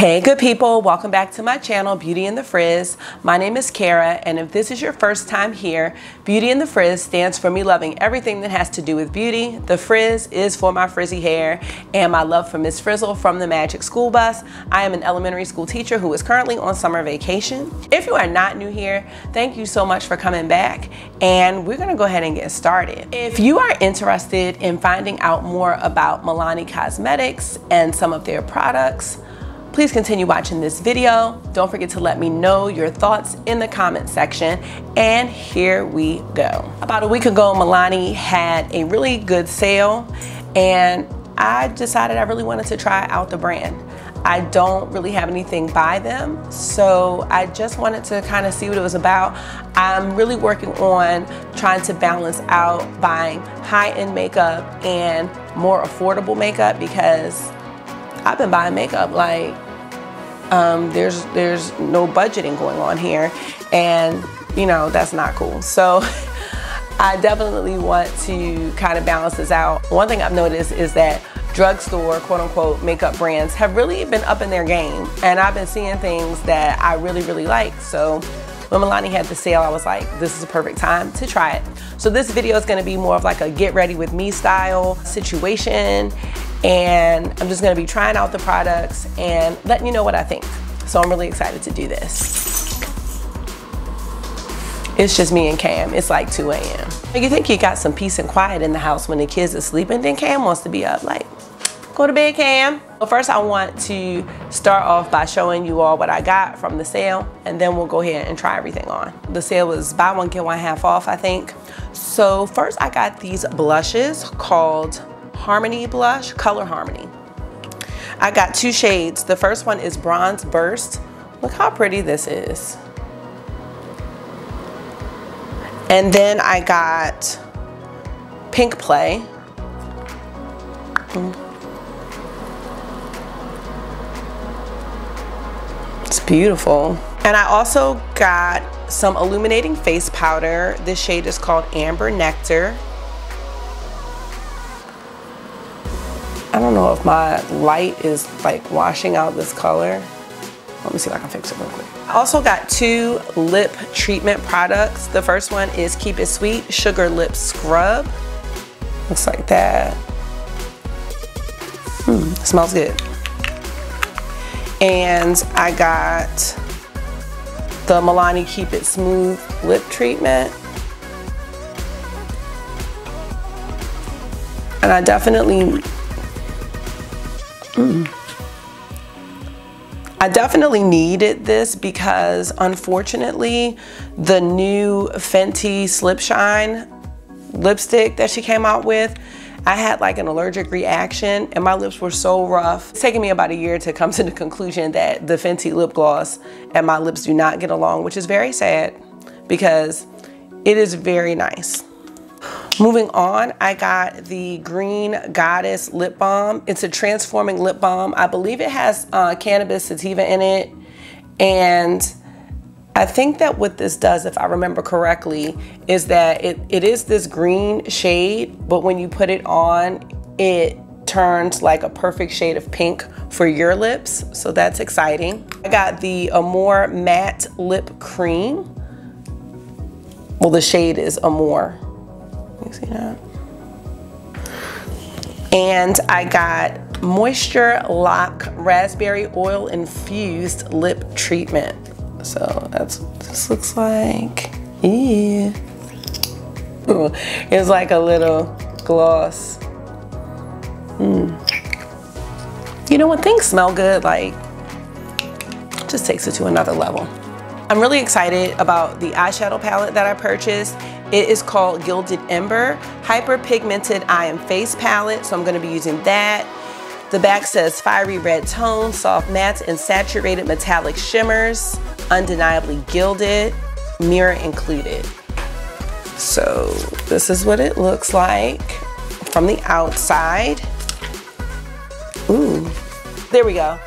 Hey good people, welcome back to my channel, Beauty and the Frizz. My name is Kara and if this is your first time here, Beauty and the Frizz stands for me loving everything that has to do with beauty. The frizz is for my frizzy hair and my love for Miss Frizzle from the Magic School Bus. I am an elementary school teacher who is currently on summer vacation. If you are not new here, thank you so much for coming back and we're gonna go ahead and get started. If you are interested in finding out more about Milani Cosmetics and some of their products, Please continue watching this video. Don't forget to let me know your thoughts in the comment section. And here we go. About a week ago, Milani had a really good sale and I decided I really wanted to try out the brand. I don't really have anything by them, so I just wanted to kind of see what it was about. I'm really working on trying to balance out buying high-end makeup and more affordable makeup because I've been buying makeup like um, there's there's no budgeting going on here, and you know that's not cool. So. I definitely want to kind of balance this out. One thing I've noticed is that drugstore, quote unquote, makeup brands have really been up in their game. And I've been seeing things that I really, really like. So when Milani had the sale, I was like, this is a perfect time to try it. So this video is gonna be more of like a get ready with me style situation and I'm just gonna be trying out the products and letting you know what I think. So I'm really excited to do this. It's just me and Cam. It's like 2 a.m. You think you got some peace and quiet in the house when the kids are sleeping, then Cam wants to be up like, go to bed, Cam. Well, first I want to start off by showing you all what I got from the sale, and then we'll go ahead and try everything on. The sale was buy one, get one half off, I think. So first I got these blushes called Harmony Blush, Color Harmony. I got two shades. The first one is Bronze Burst. Look how pretty this is. And then I got Pink Play. It's beautiful. And I also got some illuminating face powder. This shade is called Amber Nectar. I don't know if my light is like washing out this color. Let me see if I can fix it real quick. I also got two lip treatment products. The first one is Keep It Sweet Sugar Lip Scrub. Looks like that. Hmm, smells good. And I got the Milani Keep It Smooth Lip Treatment. And I definitely Mm. I definitely needed this because unfortunately the new Fenty Slip Shine lipstick that she came out with I had like an allergic reaction and my lips were so rough. It's taken me about a year to come to the conclusion that the Fenty lip gloss and my lips do not get along, which is very sad because it is very nice. Moving on, I got the Green Goddess Lip Balm. It's a transforming lip balm. I believe it has uh, cannabis sativa in it. And I think that what this does, if I remember correctly, is that it, it is this green shade, but when you put it on, it turns like a perfect shade of pink for your lips. So that's exciting. I got the Amore Matte Lip Cream. Well, the shade is Amore. See that? And I got Moisture Lock Raspberry Oil Infused Lip Treatment. So that's what this looks like. Yeah. It's like a little gloss. Mm. You know when things smell good, like, just takes it to another level. I'm really excited about the eyeshadow palette that I purchased. It is called Gilded Ember Hyper Pigmented Eye and Face Palette, so I'm gonna be using that. The back says fiery red tone, soft mattes, and saturated metallic shimmers, undeniably gilded, mirror included. So this is what it looks like from the outside. Ooh, there we go.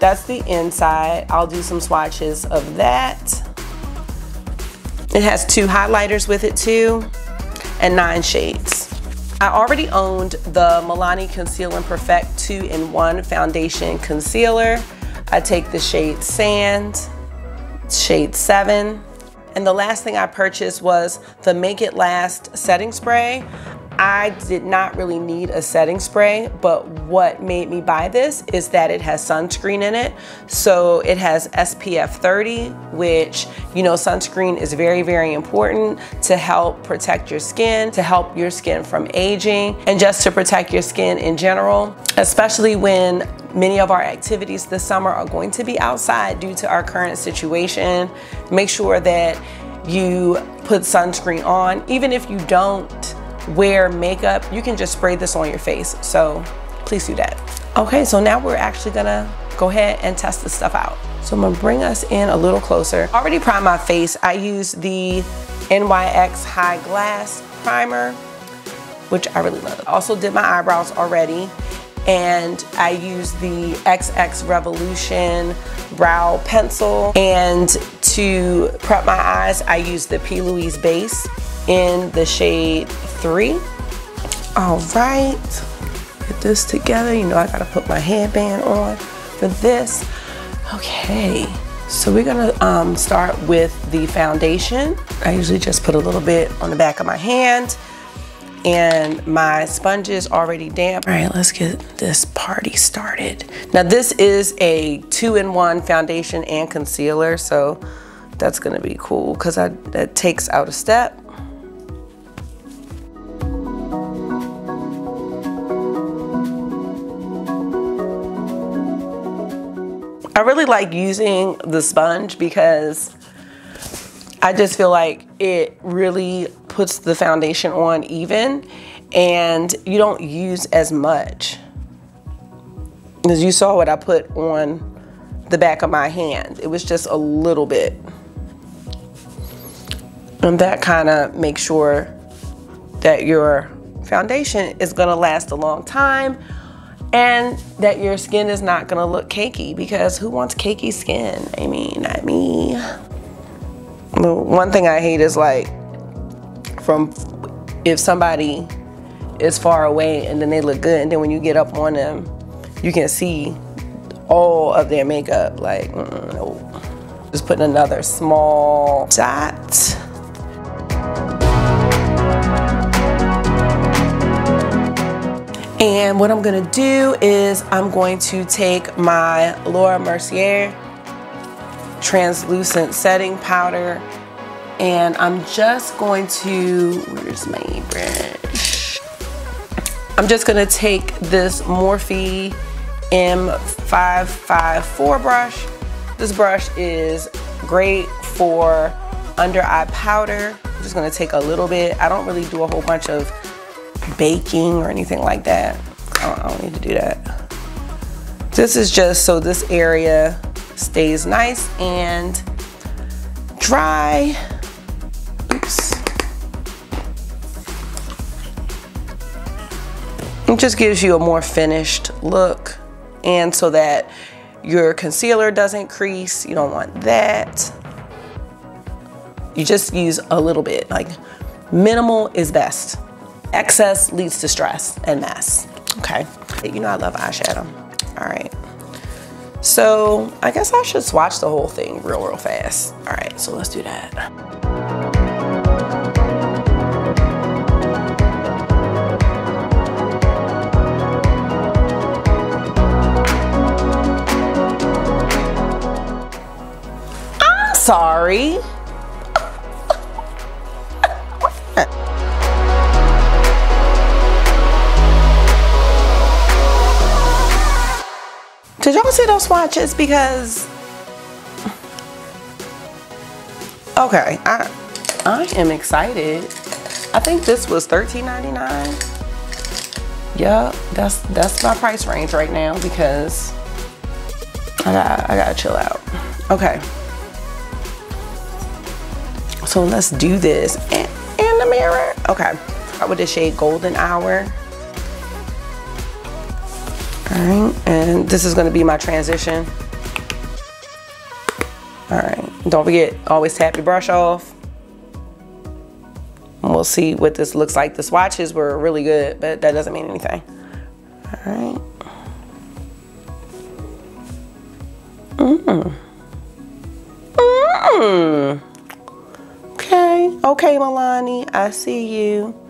That's the inside. I'll do some swatches of that. It has two highlighters with it too, and nine shades. I already owned the Milani Conceal and Perfect 2-in-1 Foundation Concealer. I take the shade Sand, shade 7. And the last thing I purchased was the Make It Last setting spray. I did not really need a setting spray, but what made me buy this is that it has sunscreen in it. So it has SPF 30, which, you know, sunscreen is very, very important to help protect your skin, to help your skin from aging, and just to protect your skin in general, especially when many of our activities this summer are going to be outside due to our current situation. Make sure that you put sunscreen on, even if you don't wear makeup, you can just spray this on your face. So please do that. Okay, so now we're actually gonna go ahead and test this stuff out. So I'm gonna bring us in a little closer. Already primed my face. I use the NYX High Glass Primer, which I really love. Also did my eyebrows already and I use the XX Revolution brow pencil and to prep my eyes I use the P. Louise base in the shade three. All right, get this together. You know, I gotta put my headband on for this. Okay, so we're gonna um, start with the foundation. I usually just put a little bit on the back of my hand and my sponge is already damp. All right, let's get this party started. Now this is a two-in-one foundation and concealer, so that's gonna be cool because that takes out a step. I really like using the sponge because I just feel like it really puts the foundation on even and you don't use as much. As you saw what I put on the back of my hand. It was just a little bit. And that kind of makes sure that your foundation is gonna last a long time and that your skin is not gonna look cakey because who wants cakey skin? I mean, not me. The one thing I hate is like from if somebody is far away and then they look good and then when you get up on them, you can see all of their makeup. Like, mm, no. Just putting another small dot And what I'm gonna do is I'm going to take my Laura Mercier translucent setting powder and I'm just going to, where's my brush? I'm just gonna take this Morphe M554 brush. This brush is great for under eye powder. I'm just gonna take a little bit. I don't really do a whole bunch of baking or anything like that. I don't, I don't need to do that. This is just so this area stays nice and dry. Oops. It just gives you a more finished look and so that your concealer doesn't crease. You don't want that. You just use a little bit, like minimal is best. Excess leads to stress and mess, okay? You know I love eyeshadow, all right. So I guess I should swatch the whole thing real, real fast. All right, so let's do that. Sorry. Did y'all see those swatches? Because okay, I I am excited. I think this was $13.99. Yeah, that's that's my price range right now because I got I gotta chill out. Okay. So let's do this in, the mirror. Okay. Start with the shade Golden Hour. All right, and this is gonna be my transition. All right, don't forget, always tap your brush off. And we'll see what this looks like. The swatches were really good, but that doesn't mean anything. All right. Mm. Mm. Okay, okay, Milani, I see you.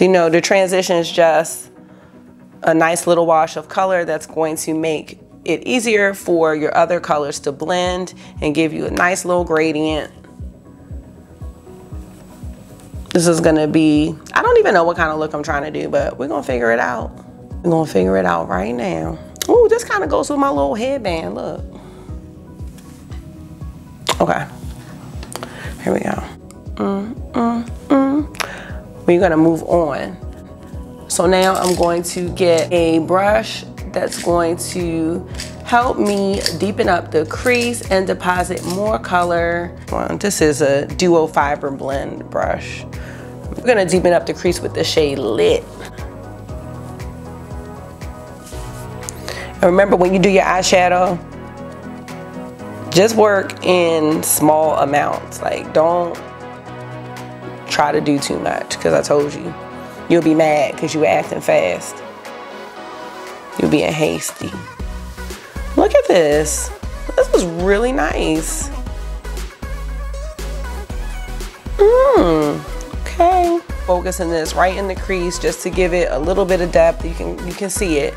So, you know, the transition is just a nice little wash of color that's going to make it easier for your other colors to blend and give you a nice little gradient. This is gonna be, I don't even know what kind of look I'm trying to do, but we're gonna figure it out. We're gonna figure it out right now. Ooh, this kind of goes with my little headband, look. Okay, here we go. Mm, mm, mm. We're gonna move on. So now I'm going to get a brush that's going to help me deepen up the crease and deposit more color. This is a duo fiber blend brush. We're gonna deepen up the crease with the shade Lit. And remember when you do your eyeshadow, just work in small amounts. Like don't try to do too much because I told you, you'll be mad because you were acting fast. You're being hasty. Look at this. This was really nice. Mmm, okay. Focusing this right in the crease just to give it a little bit of depth. You can, you can see it.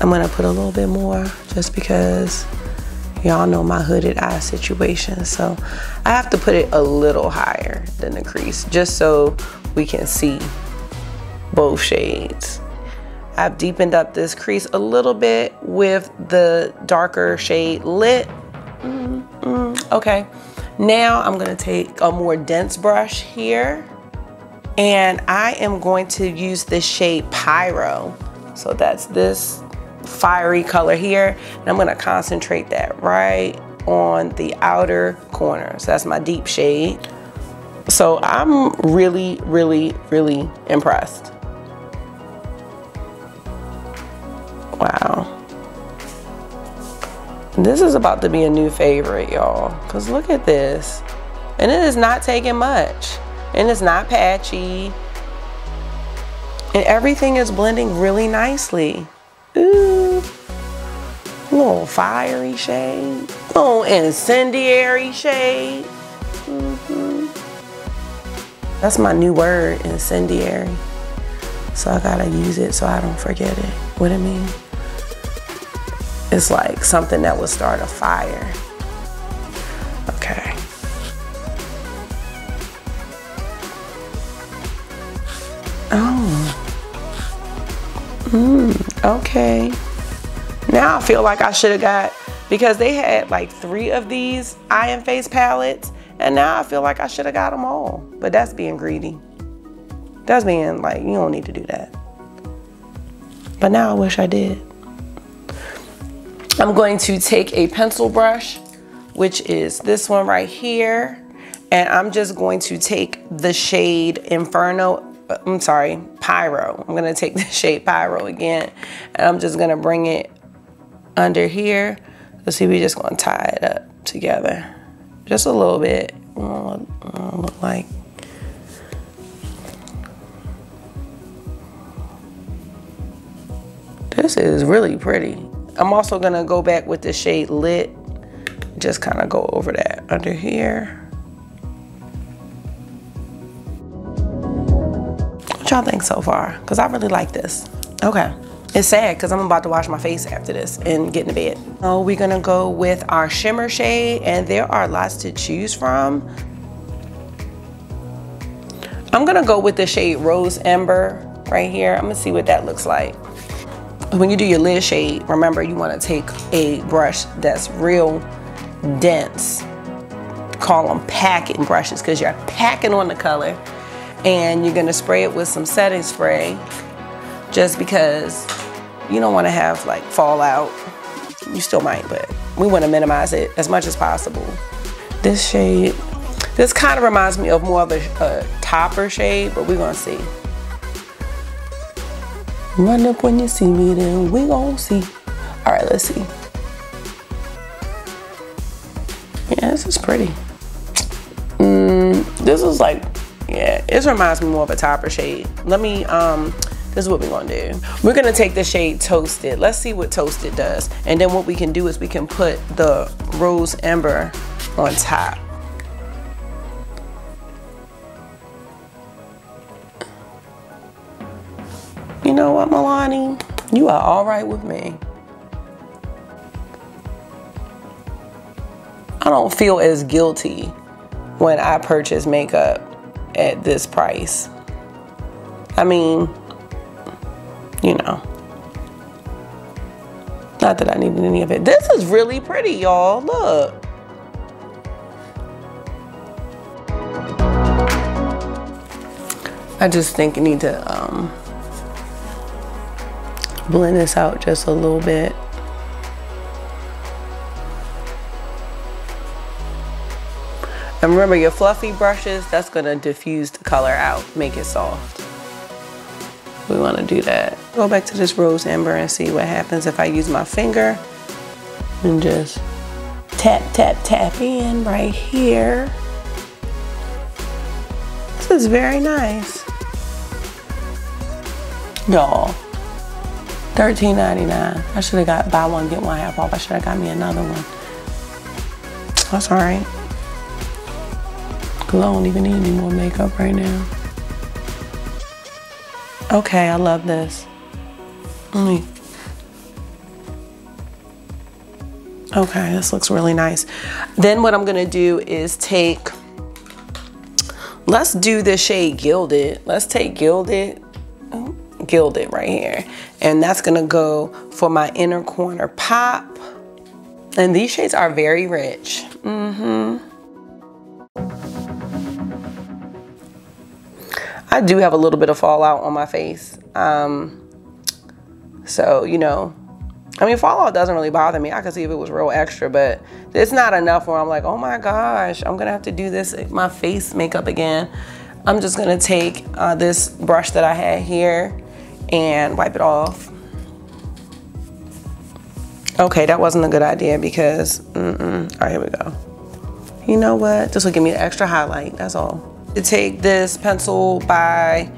I'm gonna put a little bit more just because y'all know my hooded eye situation. So I have to put it a little higher than the crease just so we can see both shades. I've deepened up this crease a little bit with the darker shade Lit. Mm -mm. Okay, now I'm gonna take a more dense brush here and I am going to use the shade Pyro. So that's this fiery color here. And I'm gonna concentrate that right on the outer corner. So that's my deep shade. So I'm really, really, really impressed. Wow. This is about to be a new favorite, y'all. Cause look at this. And it is not taking much. And it's not patchy. And everything is blending really nicely. Ooh. Little fiery shade. Little incendiary shade. Mm -hmm. That's my new word, incendiary. So I gotta use it so I don't forget it. What it mean? It's like something that would start a fire. Okay. Mm, okay. Now I feel like I should have got, because they had like three of these eye and face palettes, and now I feel like I should have got them all. But that's being greedy. That's being like, you don't need to do that. But now I wish I did. I'm going to take a pencil brush, which is this one right here. And I'm just going to take the shade Inferno I'm sorry, Pyro. I'm gonna take the shade Pyro again, and I'm just gonna bring it under here. Let's see, we're just gonna tie it up together. Just a little bit, look like. This is really pretty. I'm also gonna go back with the shade Lit, just kind of go over that under here. What y'all think so far? Because I really like this. Okay. It's sad because I'm about to wash my face after this and get in bed. So we're gonna go with our shimmer shade and there are lots to choose from. I'm gonna go with the shade Rose Ember right here. I'm gonna see what that looks like. When you do your lid shade, remember you wanna take a brush that's real dense. Call them packing brushes because you're packing on the color and you're gonna spray it with some setting spray just because you don't wanna have like fallout. You still might, but we wanna minimize it as much as possible. This shade, this kind of reminds me of more of a, a topper shade, but we're gonna see. Run up when you see me, then we gonna see. All right, let's see. Yeah, this is pretty. Mm. This is like, yeah, this reminds me more of a topper shade. Let me, um, this is what we're gonna do. We're gonna take the shade Toasted. Let's see what Toasted does. And then what we can do is we can put the Rose Ember on top. You know what, Milani? You are all right with me. I don't feel as guilty when I purchase makeup at this price. I mean, you know, not that I needed any of it. This is really pretty, y'all. Look. I just think I need to um, blend this out just a little bit. And remember your fluffy brushes, that's gonna diffuse the color out, make it soft. We wanna do that. Go back to this Rose Ember and see what happens if I use my finger and just tap, tap, tap in right here. This is very nice. Y'all, $13.99. I should have got buy one, get one half off. I should have got me another one. That's all right. Cause I don't even need any more makeup right now. Okay, I love this. Okay, this looks really nice. Then what I'm gonna do is take, let's do the shade Gilded. Let's take Gilded, Gilded right here. And that's gonna go for my inner corner pop. And these shades are very rich. Mm-hmm. I do have a little bit of fallout on my face. Um, so, you know, I mean, fallout doesn't really bother me. I could see if it was real extra, but it's not enough where I'm like, oh my gosh, I'm gonna have to do this, my face makeup again. I'm just gonna take uh, this brush that I had here and wipe it off. Okay, that wasn't a good idea because, mm -mm. all right, here we go. You know what? This will give me an extra highlight, that's all to take this pencil by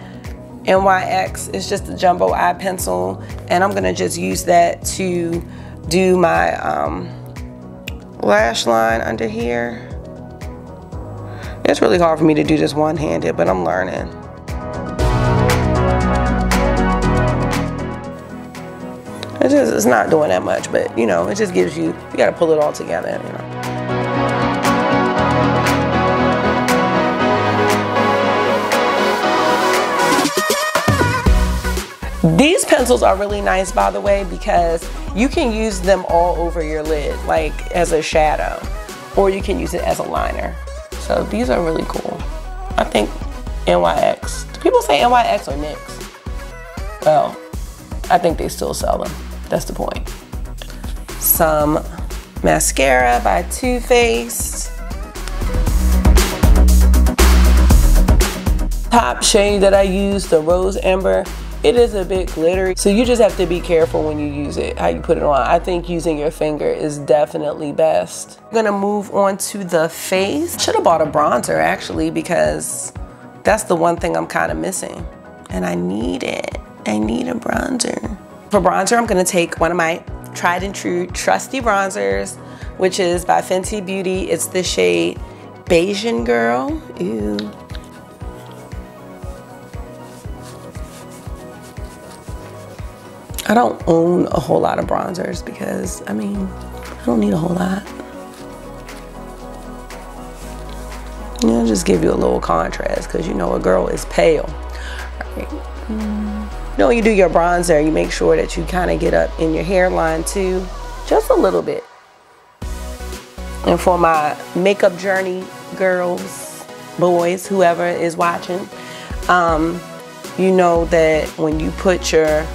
NYX. It's just a jumbo eye pencil. And I'm gonna just use that to do my um, lash line under here. It's really hard for me to do this one-handed, but I'm learning. It just, it's not doing that much, but you know, it just gives you, you gotta pull it all together, you know. These pencils are really nice, by the way, because you can use them all over your lid, like as a shadow, or you can use it as a liner. So these are really cool. I think NYX. Do people say NYX or NYX? Well, I think they still sell them. That's the point. Some mascara by Too Faced. Top shade that I use, the Rose Ember it is a bit glittery. So you just have to be careful when you use it, how you put it on. I think using your finger is definitely best. I'm gonna move on to the face. Should have bought a bronzer actually because that's the one thing I'm kind of missing. And I need it. I need a bronzer. For bronzer, I'm gonna take one of my tried and true trusty bronzers, which is by Fenty Beauty. It's the shade Bajan Girl. Ew. I don't own a whole lot of bronzers because, I mean, I don't need a whole lot. You know, just give you a little contrast because you know a girl is pale. Right. Mm. You know, when you do your bronzer, you make sure that you kind of get up in your hairline too, just a little bit. And for my makeup journey girls, boys, whoever is watching, um, you know that when you put your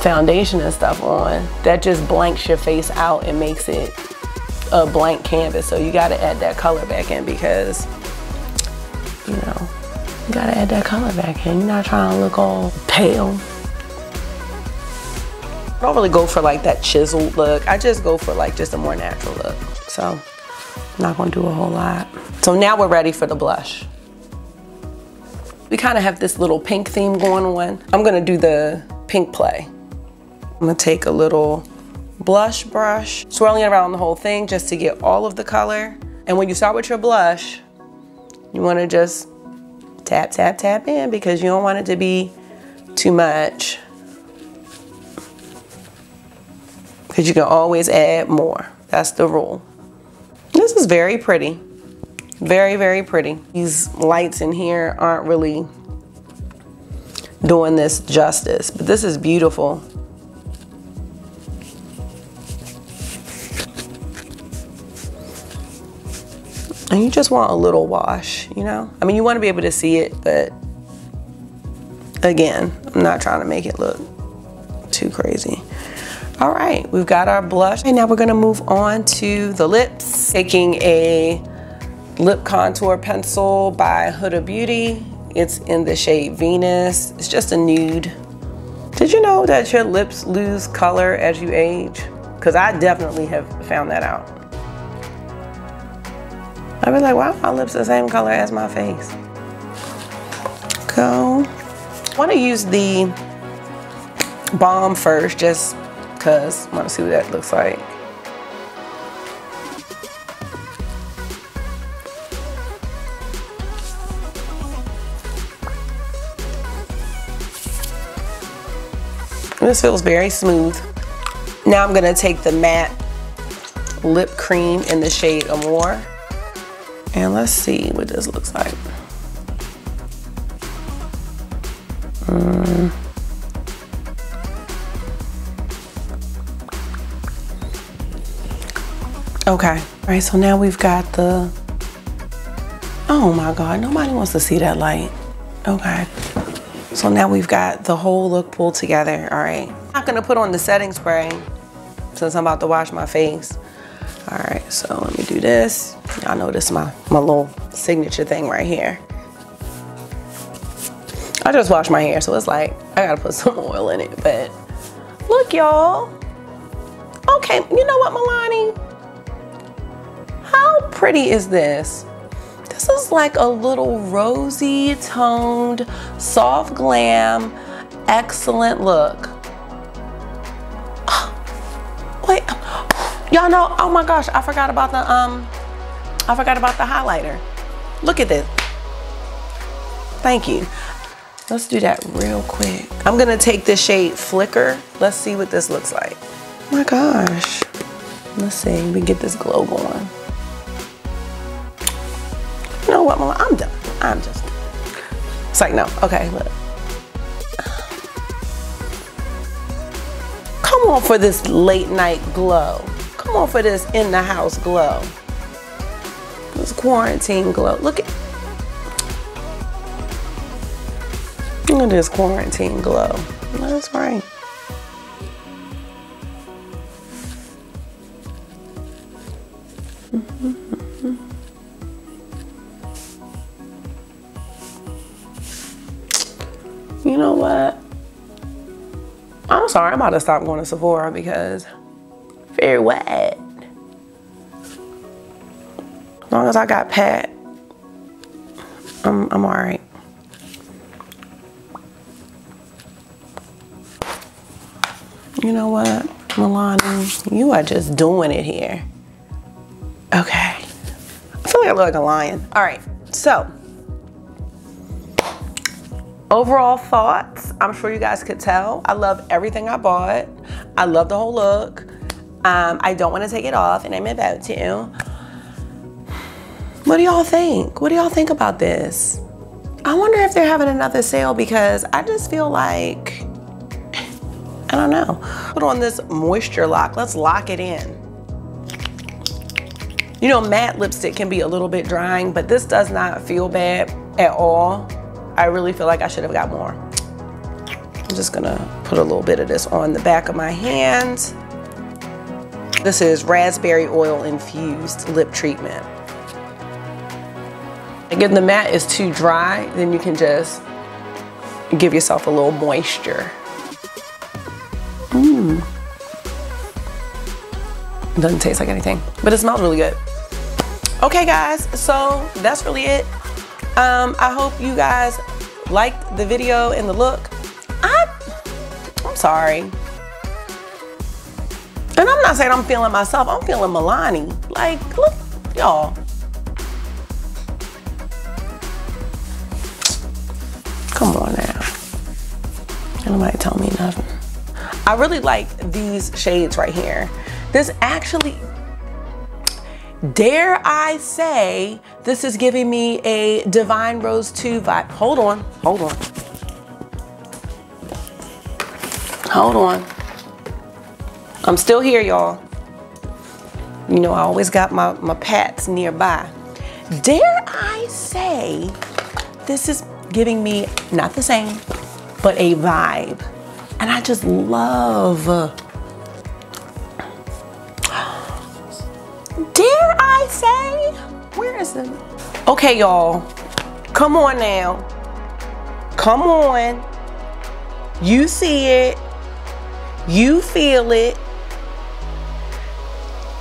foundation and stuff on, that just blanks your face out and makes it a blank canvas. So you gotta add that color back in because, you know, you gotta add that color back in. You're not trying to look all pale. I don't really go for like that chiseled look. I just go for like just a more natural look. So I'm Not gonna do a whole lot. So now we're ready for the blush. We kind of have this little pink theme going on. I'm gonna do the pink play. I'm gonna take a little blush brush, swirling it around the whole thing just to get all of the color. And when you start with your blush, you wanna just tap, tap, tap in because you don't want it to be too much. Because you can always add more. That's the rule. This is very pretty. Very, very pretty. These lights in here aren't really doing this justice, but this is beautiful. And you just want a little wash, you know? I mean, you want to be able to see it, but again, I'm not trying to make it look too crazy. All right, we've got our blush. And now we're gonna move on to the lips. Taking a lip contour pencil by Huda Beauty. It's in the shade Venus. It's just a nude. Did you know that your lips lose color as you age? Because I definitely have found that out. I'd be like, wow, my lips the same color as my face. Go. I want to use the balm first, just because I want to see what that looks like. This feels very smooth. Now I'm gonna take the matte lip cream in the shade Amore. And let's see what this looks like. Mm. Okay, all right, so now we've got the, oh my God, nobody wants to see that light. Okay. So now we've got the whole look pulled together, all right. I'm not gonna put on the setting spray since I'm about to wash my face. All right, so let me do this. Y'all know this is my, my little signature thing right here. I just washed my hair, so it's like, I gotta put some oil in it, but look y'all. Okay, you know what, Milani? How pretty is this? This is like a little rosy toned, soft glam, excellent look. Wait, y'all know, oh my gosh, I forgot about the, um, I forgot about the highlighter. Look at this. Thank you. Let's do that real quick. I'm gonna take this shade Flicker. Let's see what this looks like. Oh my gosh. Let's see, we get this glow going you know what, Mama, I'm done. I'm just. It's like, no, okay, look. Come on for this late night glow. Come on for this in the house glow. This quarantine glow. Look at, look at this quarantine glow. That's right. You know what? I'm sorry, I'm about to stop going to Sephora because very wet. As I got Pat, I'm, I'm all right. You know what, Milani? You are just doing it here. Okay. I feel like I look like a lion. All right, so Overall thoughts, I'm sure you guys could tell. I love everything I bought. I love the whole look. Um, I don't want to take it off and I'm about to. What do y'all think? What do y'all think about this? I wonder if they're having another sale because I just feel like, I don't know. Put on this moisture lock. Let's lock it in. You know, matte lipstick can be a little bit drying, but this does not feel bad at all. I really feel like I should have got more. I'm just gonna put a little bit of this on the back of my hand. This is raspberry oil infused lip treatment. Again, the mat is too dry, then you can just give yourself a little moisture. Mmm. Doesn't taste like anything, but it smells really good. Okay guys, so that's really it. Um, I hope you guys liked the video and the look. I, I'm sorry. And I'm not saying I'm feeling myself, I'm feeling Milani. Like, look, y'all. Nobody tell me nothing. I really like these shades right here. This actually, dare I say, this is giving me a Divine Rose 2 vibe. Hold on, hold on. Hold on. I'm still here, y'all. You know, I always got my, my pats nearby. Dare I say, this is giving me not the same, but a vibe. And I just love. Dare I say? Where is it? Okay, y'all. Come on now. Come on. You see it. You feel it.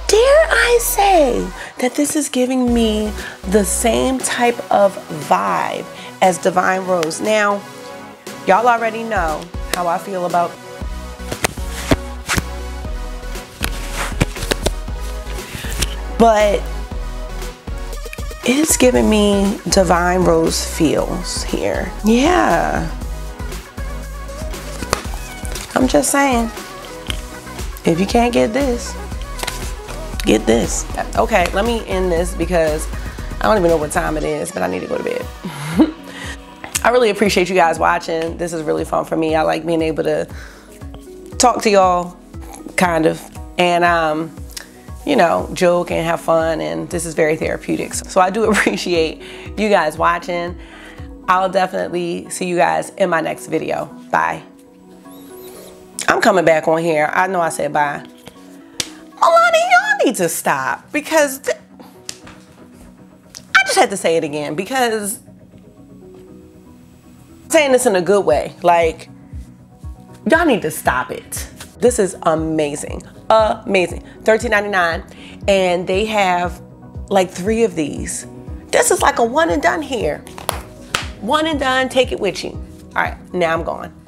Dare I say that this is giving me the same type of vibe as Divine Rose. Now, y'all already know how I feel about but it's giving me Divine Rose feels here. Yeah. I'm just saying, if you can't get this, get this. Okay, let me end this because I don't even know what time it is, but I need to go to bed. I really appreciate you guys watching. This is really fun for me. I like being able to talk to y'all, kind of, and um, you know, joke and have fun. And this is very therapeutic. So I do appreciate you guys watching. I'll definitely see you guys in my next video. Bye. I'm coming back on here. I know I said bye. Milani, y'all need to stop because I just had to say it again because saying this in a good way. Like, y'all need to stop it. This is amazing, amazing. $13.99 and they have like three of these. This is like a one and done here. One and done, take it with you. All right, now I'm gone.